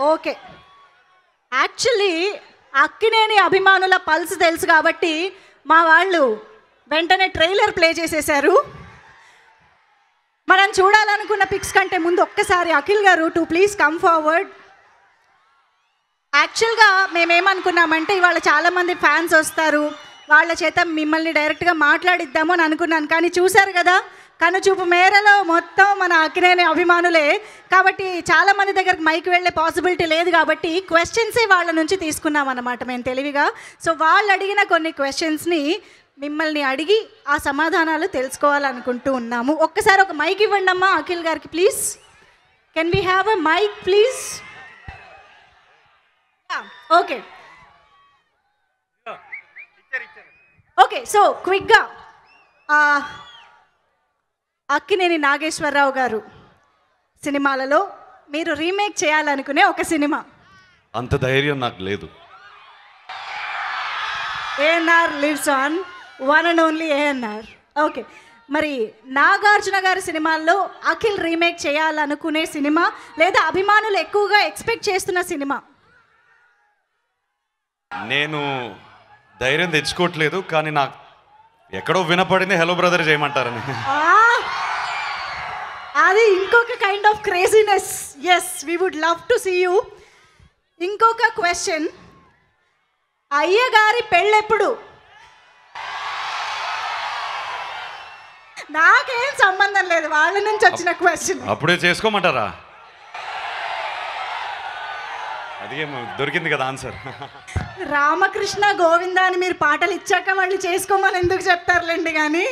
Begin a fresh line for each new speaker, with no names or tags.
Okay. Actually Akkineni అభిమానుల pulse తెలుసు కాబట్టి మా వాళ్ళు వెంటనే ట్రైలర్ ప్లే చేసేశారు. మనం చూడాలనుకున్న పిక్స్ కంటే ముందు ఒక్కసారి అఖిల్ గారు టు ప్లీజ్ కమ్ ఫార్వర్డ్ యాక్చువల్గా మేమేమనుకున్నామంటే ఇవాళ చాలామంది ఫ్యాన్స్ వస్తారు. వాళ్ళ చేత మిమ్మల్ని డైరెక్ట్గా మాట్లాడిద్దాము అని అనుకున్నాను. కానీ చూశారు కదా కనుచూపు మేరలో మొత్తం మన అక్కినేని అభిమానులే. కాబట్టి చాలా మంది దగ్గరకు మైక్ వెళ్ళే పాసిబిలిటీ లేదు కాబట్టి క్వశ్చన్సే వాళ్ళ నుంచి తీసుకున్నాం అన్నమాట మేము తెలివిగా. సో వాళ్ళు అడిగిన కొన్ని క్వశ్చన్స్ని మిమ్మల్ని అడిగి ఆ సమాధానాలు తెలుసుకోవాలనుకుంటూ ఉన్నాము. ఒక్కసారి ఒక మైక్ ఇవ్వండి అమ్మా అఖిల్ గారికి please can we have a mike please okay okay so క్విక్గా అక్కినేని నాగేశ్వరరావు గారు సినిమాలలో మీరు రీమేక్ చేయాలనుకునే ఒక సినిమా.
అంత ధైర్యం నాకు లేదు.
ANR lives on one and only ANR okay మరి నాగార్జున గారి సినిమాల్లో అఖిల్ రీమేక్ చేయాలనుకునే సినిమా లేదా అభిమానులు ఎక్కువగా ఎక్స్పెక్ట్ చేస్తున్న సినిమా?
నేను ధైర్యం తెచ్చుకోవట్లేదు కానీ నాకు ఎక్కడో వినపడింది హలో బ్రదర్ చేయమంటారని.
ఆ! అది ఇంకొక kind of craziness yes we would love to see you ఇంకొక క్వశ్చన్ అయ్యగారి పెళ్ళెప్పుడు? నాకేం సంబంధం లేదు వాళ్ళ నుంచి వచ్చిన క్వశ్చన్
అప్పుడే చేసుకోమంటారా? అదిగే దొరికింది కదా ఆన్సర్
రామకృష్ణ గోవింద అని మీరు పాటలు ఇచ్చాక వాళ్ళు చేసుకోమని ఎందుకు చెప్తారులేండి కానీ?